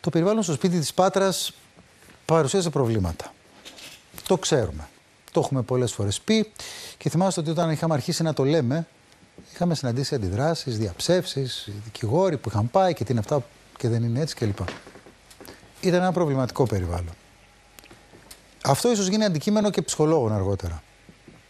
Το περιβάλλον στο σπίτι της Πάτρας παρουσίασε προβλήματα. Το ξέρουμε. Το έχουμε πολλές φορές πει και θυμάστε ότι όταν είχαμε αρχίσει να το λέμε, είχαμε συναντήσει αντιδράσεις, διαψεύσεις, δικηγόροι που είχαν πάει και τι είναι αυτά και δεν είναι έτσι κλπ. Ήταν ένα προβληματικό περιβάλλον. Αυτό ίσως γίνει αντικείμενο και ψυχολόγων αργότερα.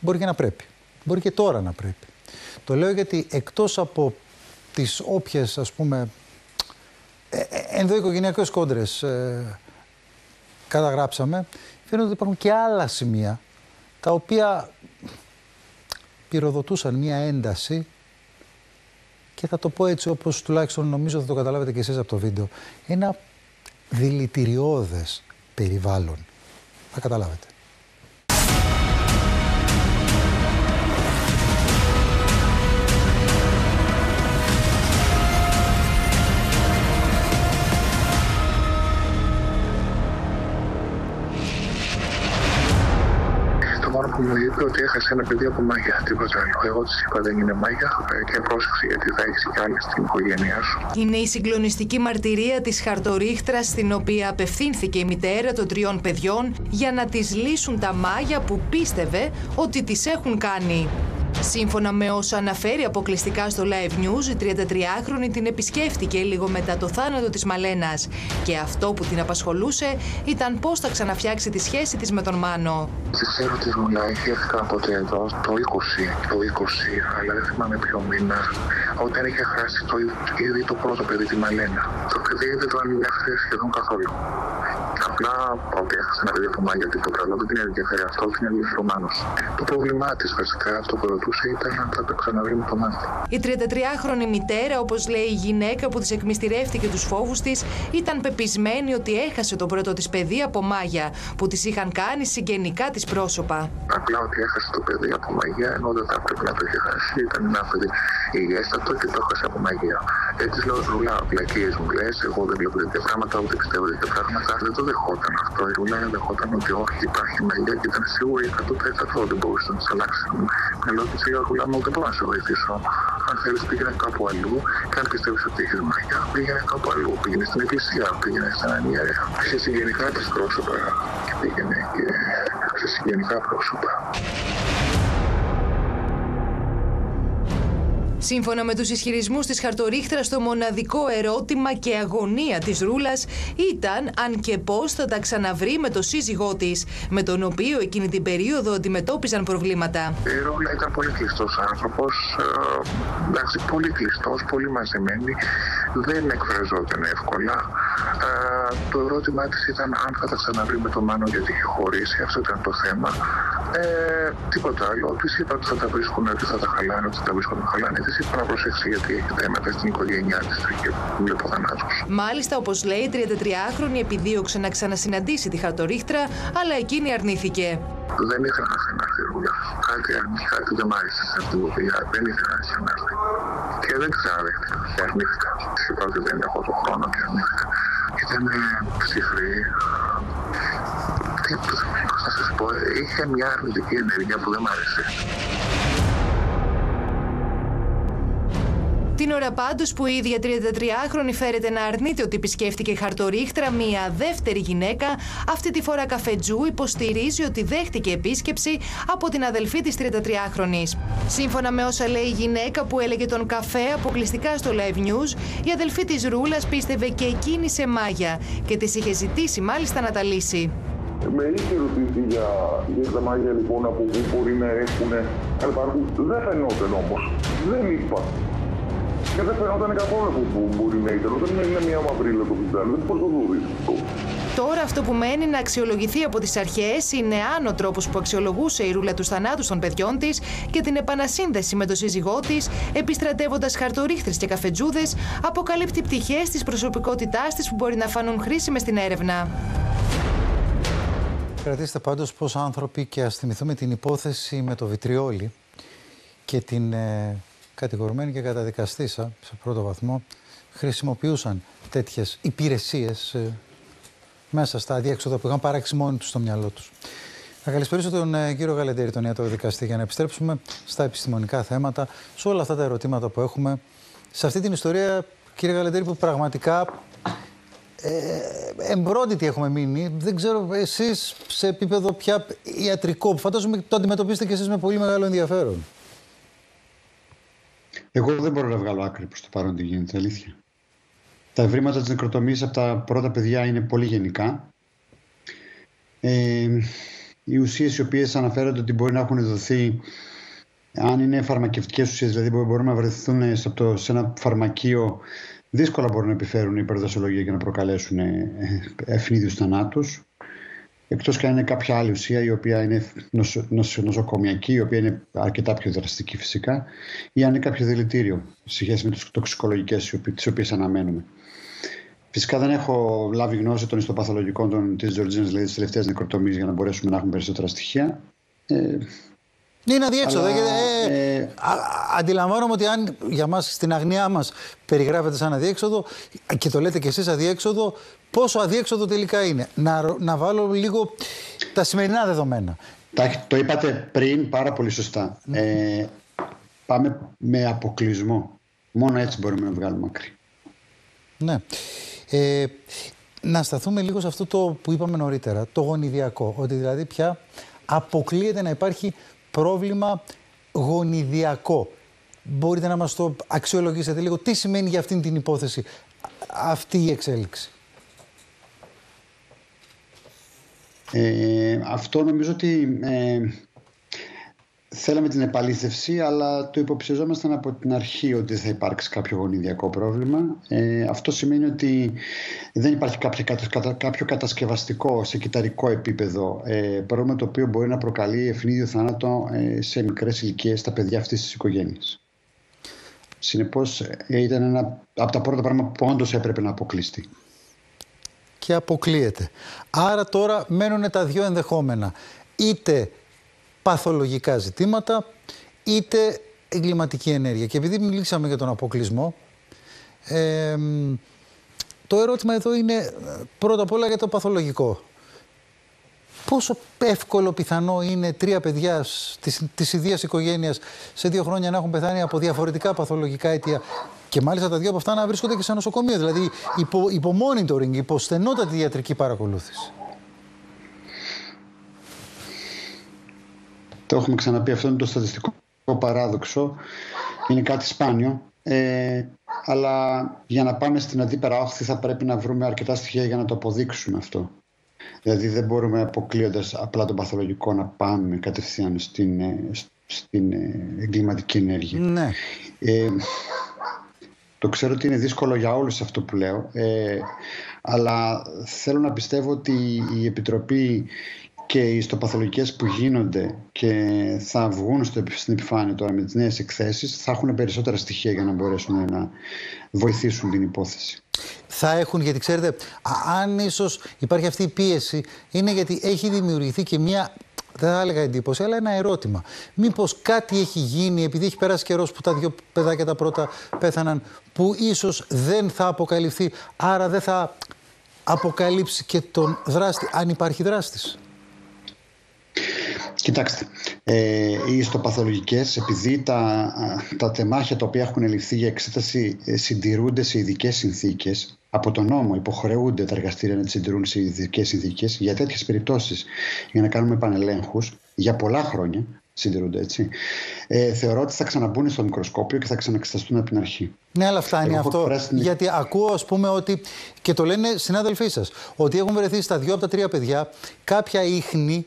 Μπορεί και να πρέπει. Μπορεί και τώρα να πρέπει. Το λέω γιατί εκτός από τις όποιες ας πούμε ε, ε, ενδοοικογενειακές κόντρες ε, καταγράψαμε, φαίνεται ότι υπάρχουν και άλλα σημεία τα οποία πυροδοτούσαν μια ένταση και θα το πω έτσι όπως τουλάχιστον νομίζω θα το καταλάβετε και εσείς από το βίντεο. Ένα δηλητηριώδες περιβάλλον. Θα καταλάβετε. Που μου είπε ότι έχασε ένα παιδί από μάγια. Τίποτα άλλο. Εγώ της είπα δεν είναι μάγια και πρόσεξε γιατί θα έχεις κι άλλες στην οικογένειά σου. Είναι η συγκλονιστική μαρτυρία της χαρτορίχτρας στην οποία απευθύνθηκε η μητέρα των τριών παιδιών για να της λύσουν τα μάγια που πίστευε ότι τι έχουν κάνει. Σύμφωνα με όσα αναφέρει αποκλειστικά στο Live News, η 33χρονη την επισκέφτηκε λίγο μετά το θάνατο της Μαλένας και αυτό που την απασχολούσε ήταν πώς θα ξαναφτιάξει τη σχέση της με τον Μάνο. Ξέρω ότι μου είχε έρθει κάποτε εδώ το 20, το 20, αλλά δεν θυμάμαι ποιο μήνα, όταν είχε χάσει το, ήδη το πρώτο παιδί τη Μαλένα. Το παιδί δεν το ανέφερε σχεδόν καθόλου. Απλά ότι έχασε ένα παιδί από μάγια τίποτα άλλο, δεν την ενδιαφέρει αυτό, την ενδιαφέρει ο Μάνος. Το πρόβλημά της βασικά, αυτό που ρωτούσε ήταν αν θα το ξαναβρει με το μάτι. Η 33χρονη μητέρα, όπως λέει η γυναίκα που τη εκμυστηρεύτηκε τους φόβους της, ήταν πεπισμένη ότι έχασε το πρώτο της παιδί από μάγια που της είχαν κάνει συγγενικά της πρόσωπα. Απλά ότι έχασε το παιδί από μαγεία, ενώ δεν θα πρέπει να το είχε χάσει. Ήταν ένα παιδί υγιέστατο και το έχασε από μαγεία. Έτσι λέω ρουλά, πλακίε μου λες, εγώ δεν βλέπω τέτοια πράγματα, ούτε πιστεύω τέτοια πράγματα. Δεν το δεχόταν αυτό. Η ρουλά δεχόταν ότι όχι, υπάρχει μαγεία και ήταν σίγουρη 100% ότι μπορούσε να τη αλλάξει. Μυαλό τη η ρουλά μου δεν μπορώ να σε βοηθήσω. Αν θέλεις, πήγαινε κάπου αλλού. Και αν πιστεύεις ότι έχεις μαγεία, πήγαινε κάπου αλλού. Πήγαινε στην εκκλησία, πήγαινε σε έναν ιερέα. Σε συγγενικά της πρόσωπα και πήγαινε και σε συγγενικά πρόσωπα. Σύμφωνα με τους ισχυρισμούς της Χαρτορίχτρας, το μοναδικό ερώτημα και αγωνία της Ρούλας ήταν αν και πώς θα τα ξαναβρει με το σύζυγό της, με τον οποίο εκείνη την περίοδο αντιμετώπιζαν προβλήματα. Η Ρούλα ήταν πολύ κλειστός άνθρωπος, ε, εντάξει, πολύ κλειστός, πολύ μαζεμένη, δεν εκφραζόταν εύκολα. Ε, το ερώτημά της ήταν αν θα τα ξαναβρει με τον Μάνο γιατί είχε χωρίσει, αυτό ήταν το θέμα. Ε, τίποτα άλλο. Της είπα ότι θα τα βρίσκουν, ότι θα τα χαλάνε, ότι θα τα βρίσκουν να χαλάνε. Της είπα να προσέξει γιατί έχει θέματα στην οικογένειά της και βλέπω θανάτου. Μάλιστα, όπως λέει, η 33χρονη επιδίωξε να ξανασυναντήσει τη χαρτορίχτρα, αλλά εκείνη αρνήθηκε. Δεν ήθελα να ξανάρθει ρούλα. Κάτι, κάτι δεν μ' άρεσε σε αυτήν την δουλειά. Δεν ήθελα να ξανάρθει. Και δεν ξαναδέχτηκα. Και αρνήθηκα. Τη είπα ότι δεν έχω το χρόνο και αρνήθηκα. Ήταν ψυχρή. Τι να σας πω, είχε μια αρνητική ενέργεια που δεν μ' άρεσε. Την ώρα πάντως που η ίδια 33χρονη φέρεται να αρνείται ότι επισκέφτηκε χαρτορίχτρα μία δεύτερη γυναίκα, αυτή τη φορά καφετζού υποστηρίζει ότι δέχτηκε επίσκεψη από την αδελφή της 33χρονη. Σύμφωνα με όσα λέει η γυναίκα που έλεγε τον καφέ αποκλειστικά στο Live News, η αδελφή της Ρούλας πίστευε και εκείνη σε μάγια και της είχε ζητήσει μάλιστα να τα λύσει. Με είχε ρωτήσει για, για τα μάγια λοιπόν από πού μπορεί να έχουν. Αλλά υπάρχουν. Δεν φαινόταν όμως. Δεν είπα. Και δεν φαινόταν καθόλου που, που μπορεί να ήταν. Όταν είναι μια μαυρίλα το πιτσάλι, δεν μπορεί να το δει. Τώρα αυτό που μένει να αξιολογηθεί από τις αρχές είναι αν ο τρόπος που αξιολογούσε η ρούλα τους θανάτους των παιδιών της και την επανασύνδεση με τον σύζυγό της, επιστρατεύοντας χαρτορίχτρες και καφετζούδες, αποκαλύπτει πτυχές της προσωπικότητάς της που μπορεί να φανούν χρήσιμες στην έρευνα. Κρατήστε πάντως πως άνθρωποι και ας θυμηθούμε την υπόθεση με το βιτριόλι και την ε, κατηγορουμένη και καταδικαστήσα σε πρώτο βαθμό χρησιμοποιούσαν τέτοιες υπηρεσίες ε, μέσα στα αδιέξοδα που είχαν παράξει μόνοι τους στο μυαλό τους. Θα καλησπέρισω τον ε, κύριο Γαλεντέρη, τον ιατρό δικαστή, για να επιστρέψουμε στα επιστημονικά θέματα, σε όλα αυτά τα ερωτήματα που έχουμε. Σε αυτή την ιστορία, κύριε Γαλεντέρη, που πραγματικά ε, εμπρόντιτοι έχουμε μείνει. Δεν ξέρω εσείς σε επίπεδο πια ιατρικό, που φαντάζομαι το αντιμετωπίσετε και εσείς με πολύ μεγάλο ενδιαφέρον. Εγώ δεν μπορώ να βγάλω άκρη προς το παρόν τι γίνεται, αλήθεια. Τα ευρήματα της νεκροτομής από τα πρώτα παιδιά είναι πολύ γενικά. Ε, οι ουσίες οι οποίες αναφέρονται ότι μπορεί να έχουν δοθεί αν είναι φαρμακευτικές ουσίες, δηλαδή μπορούμε να βρεθούν σε ένα φαρμακείο δύσκολα μπορούν να επιφέρουν υπερδοσολογία και να προκαλέσουν ε, ευνίδιους θανάτους. Εκτός και αν είναι κάποια άλλη ουσία η οποία είναι νοσο, νοσοκομιακή, η οποία είναι αρκετά πιο δραστική φυσικά, ή αν είναι κάποιο δηλητήριο σε σχέση με τις τοξικολογικές τις οποίες αναμένουμε. Φυσικά δεν έχω λάβει γνώση των ιστοπαθολογικών της Τζορτζίνα, δηλαδή της τελευταίας νεκροτομή, για να μπορέσουμε να έχουμε περισσότερα στοιχεία. Ε, είναι αδιέξοδο. Αλλά, ε, ε, αντιλαμβάνομαι ότι αν για μας στην αγνιά μας περιγράφεται σαν αδιέξοδο και το λέτε κι εσείς αδιέξοδο, πόσο αδιέξοδο τελικά είναι. Να, να βάλω λίγο τα σημερινά δεδομένα. Το είπατε πριν πάρα πολύ σωστά. Ε, πάμε με αποκλεισμό. Μόνο έτσι μπορούμε να βγάλουμε άκρη. Ναι. Ε, να σταθούμε λίγο σε αυτό το που είπαμε νωρίτερα, το γονιδιακό. Ότι δηλαδή πια αποκλείεται να υπάρχει πρόβλημα γονιδιακό. Μπορείτε να μας το αξιολογήσετε λίγο. Τι σημαίνει για αυτήν την υπόθεση αυτή η εξέλιξη; Ε, αυτό νομίζω ότι ε, θέλαμε την επαλήθευση, αλλά το υποψιαζόμασταν από την αρχή ότι θα υπάρξει κάποιο γονιδιακό πρόβλημα. Ε, αυτό σημαίνει ότι δεν υπάρχει κάποιο, κάποιο κατασκευαστικό σε κυταρικό επίπεδο ε, πρόβλημα το οποίο μπορεί να προκαλεί ευνίδιο θάνατο ε, σε μικρές ηλικίες στα παιδιά αυτής της οικογένειας. Συνεπώς ε, ήταν ένα από τα πρώτα πράγματα που όντως έπρεπε να αποκλειστεί. Και αποκλείεται. Άρα τώρα μένουν τα δύο ενδεχόμενα. Είτε παθολογικά ζητήματα, είτε εγκληματική ενέργεια. Και επειδή μιλήσαμε για τον αποκλεισμό, το ερώτημα εδώ είναι ε, πρώτα απ' όλα για το παθολογικό. Πόσο εύκολο πιθανό είναι τρία παιδιά της, της ίδιας οικογένειας σε δύο χρόνια να έχουν πεθάνει από διαφορετικά παθολογικά αιτία και μάλιστα τα δύο από αυτά να βρίσκονται και σε νοσοκομείο, δηλαδή υπό, υπό monitoring, υπό στενότατη ιατρική παρακολούθηση. Το έχουμε ξαναπεί, αυτό είναι το στατιστικό παράδοξο. Είναι κάτι σπάνιο. Ε, αλλά για να πάμε στην αντίπερα όχθη θα πρέπει να βρούμε αρκετά στοιχεία για να το αποδείξουμε αυτό. Δηλαδή δεν μπορούμε αποκλείοντας απλά το παθολογικό να πάμε κατευθείαν στην, ε, στην ε, εγκληματική ενέργεια. Ναι. Ε, το ξέρω ότι είναι δύσκολο για όλους αυτό που λέω, ε, αλλά θέλω να πιστεύω ότι η Επιτροπή και οι ιστοπαθολογικές που γίνονται και θα βγουν στο, στην επιφάνεια τώρα με τις νέες εκθέσεις θα έχουν περισσότερα στοιχεία για να μπορέσουν να βοηθήσουν την υπόθεση. Θα έχουν, γιατί ξέρετε, αν ίσως υπάρχει αυτή η πίεση, είναι γιατί έχει δημιουργηθεί και μια δεν θα έλεγα εντύπωση, αλλά ένα ερώτημα. Μήπως κάτι έχει γίνει, επειδή έχει περάσει καιρός που τα δύο παιδάκια τα πρώτα πέθαναν, που ίσως δεν θα αποκαλυφθεί, άρα δεν θα αποκαλύψει και τον δράστη, αν υπάρχει δράστης. Κοιτάξτε, ε, οι ιστοπαθολογικές, επειδή τα, τα τεμάχια τα οποία έχουν ληφθεί για εξέταση ε, συντηρούνται σε ειδικές συνθήκες, από τον νόμο υποχρεούνται τα εργαστήρια να τις συντηρούν σε ειδικές συνθήκες, για τέτοιες περιπτώσεις, για να κάνουμε επανελέγχους, για πολλά χρόνια, συντηρούνται έτσι, ε, θεωρώ ότι θα ξαναμπούν στο μικροσκόπιο και θα ξαναεξεταστούν από την αρχή. Ναι, αλλά φτάνει αυτό. Γιατί ακούω, ας πούμε, ότι. και το λένε συνάδελφοί σας, ότι έχουν βρεθεί στα δύο από τα τρία παιδιά κάποια ίχνη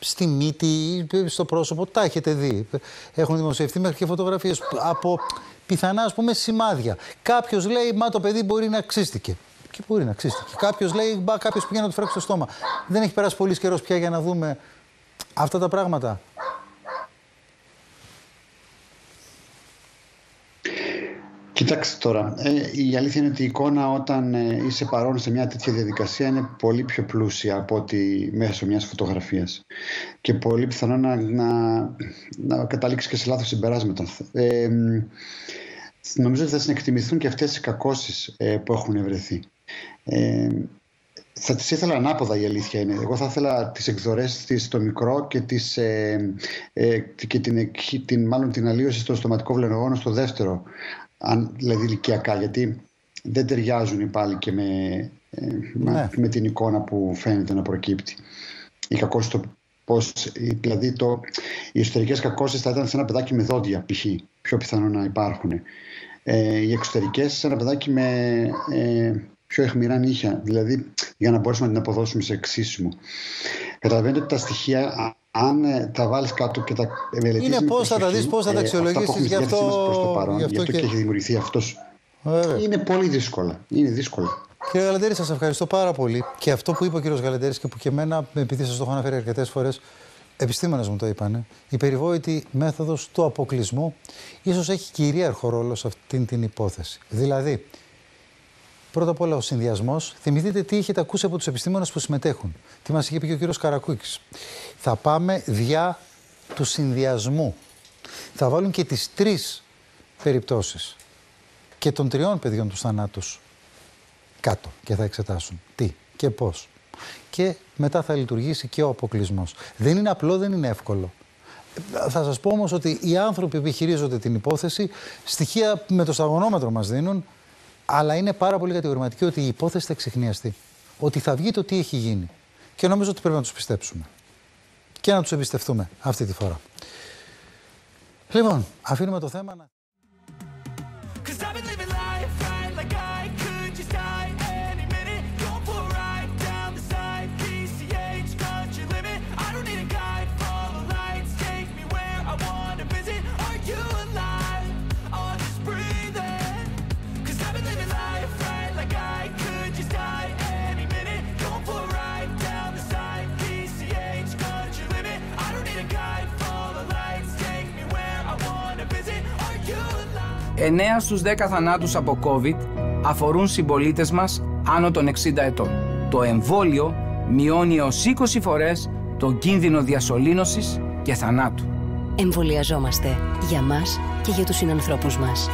στη μύτη ή στο πρόσωπο, τα έχετε δει. Έχουν δημοσιευτεί μέχρι και φωτογραφίες από πιθανά ας πούμε σημάδια. Κάποιος λέει, Μα το παιδί μπορεί να ξύστηκε. Και μπορεί να ξύστηκε. Κάποιος λέει, Μπα, κάποιος πήγε να του φρέξει το στόμα. Δεν έχει περάσει πολύς καιρός πια για να δούμε αυτά τα πράγματα. Κοιτάξτε τώρα, ε, η αλήθεια είναι ότι η εικόνα όταν ε, είσαι παρόν σε μια τέτοια διαδικασία είναι πολύ πιο πλούσια από ότι μέσω μιας φωτογραφίας και πολύ πιθανό να, να, να καταλήξεις και σε λάθος συμπεράσματα. Ε, νομίζω ότι θα συνεκτιμηθούν και αυτές οι κακώσεις ε, που έχουν βρεθεί. Ε, θα τις ήθελα ανάποδα η αλήθεια είναι. Εγώ θα ήθελα τις εκδορές της στο μικρό και, τις, ε, ε, και την, την, μάλλον την αλλίωση στο στοματικό βλενογόνο στο δεύτερο αν, δηλαδή ηλικιακά, γιατί δεν ταιριάζουν πάλι και με ε, ναι. με την εικόνα που φαίνεται να προκύπτει. Η κακόση το πώς, δηλαδή το, οι εσωτερικές κακώσει θα ήταν σε ένα παιδάκι με δόντια π.χ. πιο πιθανό να υπάρχουν. Ε, οι εξωτερικές σε ένα παιδάκι με ε, πιο αιχμηρά νύχια, δηλαδή για να μπορέσουμε να την αποδώσουμε σε εξίσιμο. Καταλαβαίνετε ότι τα στοιχεία αν ε, τα βάλεις κάτω και τα μελετήσεις. Είναι πώς θα τα δεις, πώς θα τα αξιολογήσεις γι' αυτό. Προς το παρόν, γι' αυτό, και... και έχει δημιουργηθεί αυτός. Είναι πολύ δύσκολα. Είναι δύσκολα. Κύριε Γαλαντέρη, σας ευχαριστώ πάρα πολύ. Και αυτό που είπε ο κύριος Γαλαντέρη και που και εμένα, επειδή σας το έχω αναφέρει αρκετές φορές, επιστήμονες μου το είπαν, η περιβόητη μέθοδος του αποκλεισμού ίσως έχει κυρίαρχο ρόλο σε αυτήν την υπόθεση. Δηλαδή, πρώτα απ' όλα ο συνδυασμός. Θυμηθείτε τι είχετε ακούσει από τους επιστήμονες που συμμετέχουν. Τι μας είχε πει και ο κύριος Καρακούκης. Θα πάμε δια του συνδυασμού. Θα βάλουν και τις τρεις περιπτώσεις και των τριών παιδιών τους θανάτους κάτω και θα εξετάσουν τι και πώς. Και μετά θα λειτουργήσει και ο αποκλεισμός. Δεν είναι απλό, δεν είναι εύκολο. Θα σας πω όμως ότι οι άνθρωποι που επιχειρίζονται την υπόθεση, στοιχεία με το σταγονόμετρο μας δίνουν, αλλά είναι πάρα πολύ κατηγορηματική ότι η υπόθεση θα εξεχνιαστεί. Ότι θα βγει το τι έχει γίνει. Και νομίζω ότι πρέπει να τους πιστέψουμε. Και να τους εμπιστευτούμε αυτή τη φορά. Λοιπόν, αφήνουμε το θέμα να... Εννέα στους 10 θανάτους από COVID αφορούν συμπολίτες μας άνω των 60 ετών. Το εμβόλιο μειώνει έως 20 φορές τον κίνδυνο διασωλήνωσης και θανάτου. Εμβολιαζόμαστε για μας και για τους συνανθρώπους μας.